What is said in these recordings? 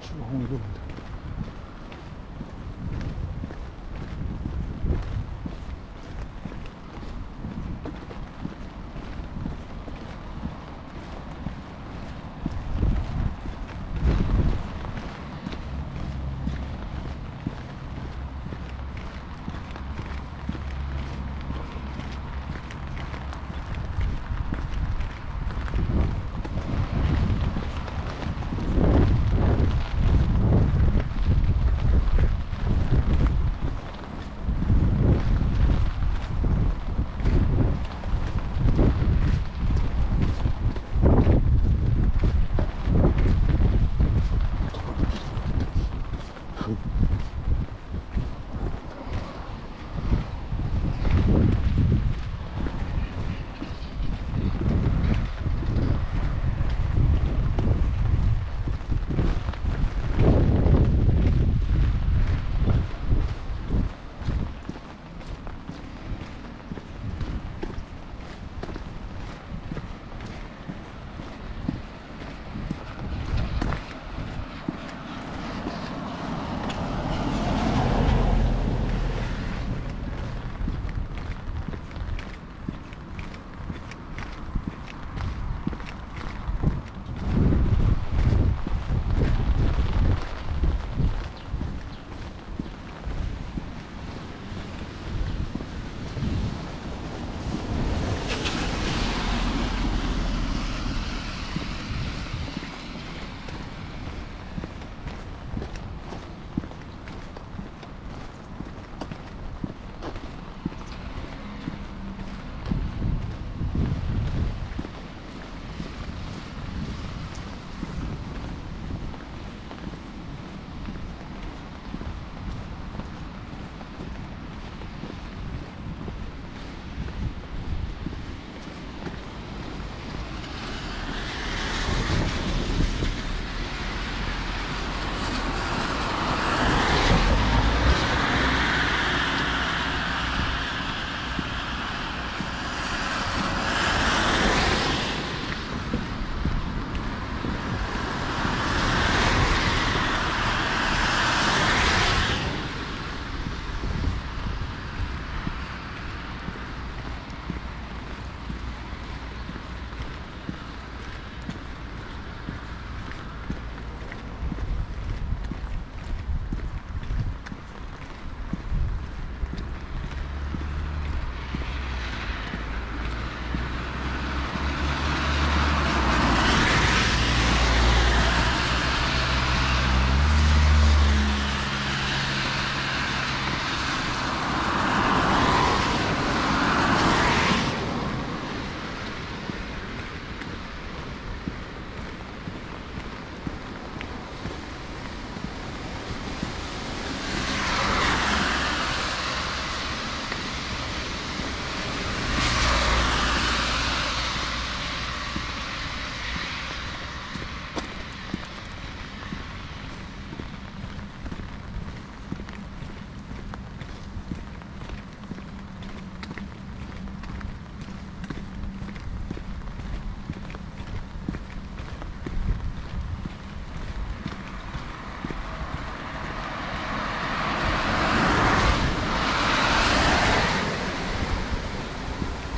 추가 홍해도 온다.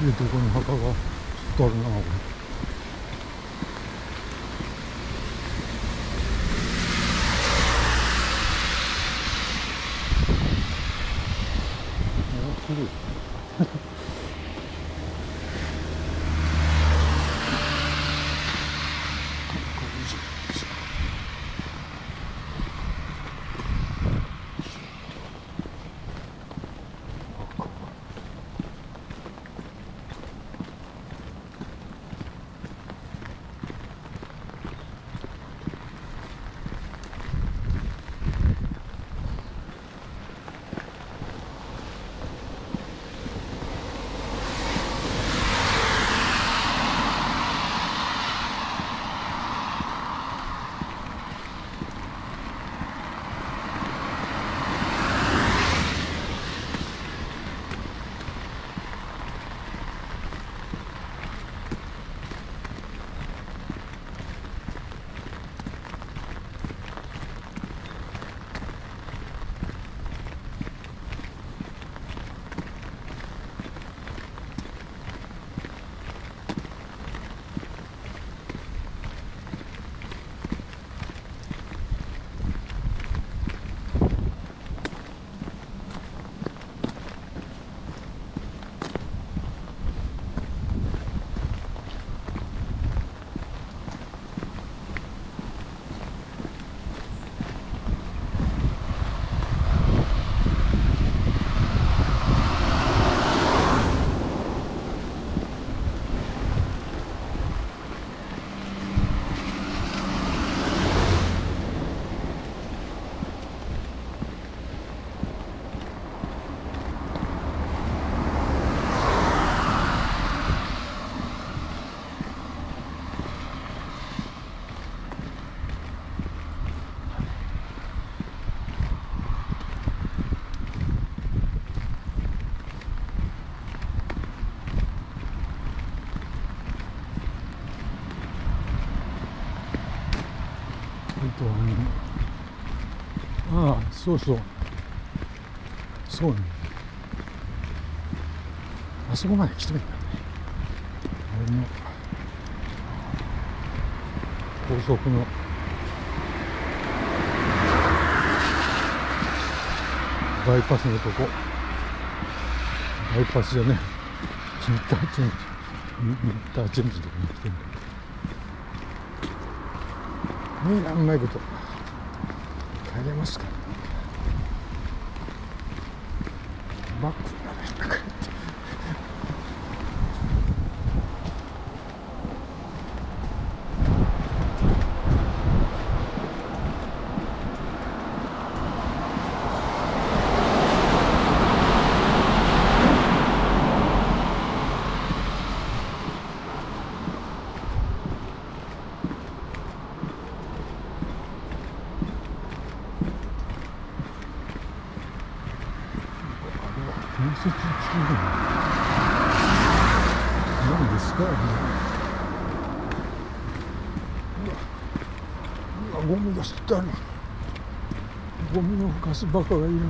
いうところに墓がちょっとあるなこれ。そうそう。そうね。あそこまで来てるんだね。俺の。高速の。バイパスのとこ。バイパスじゃねインターチェンジ。インターチェンジとかに来てるんだ。ねえうまいこと。帰れますかバ баксов. 建設中だ何ですか？うわうわゴミが吸ったのゴミをふかすバカがいる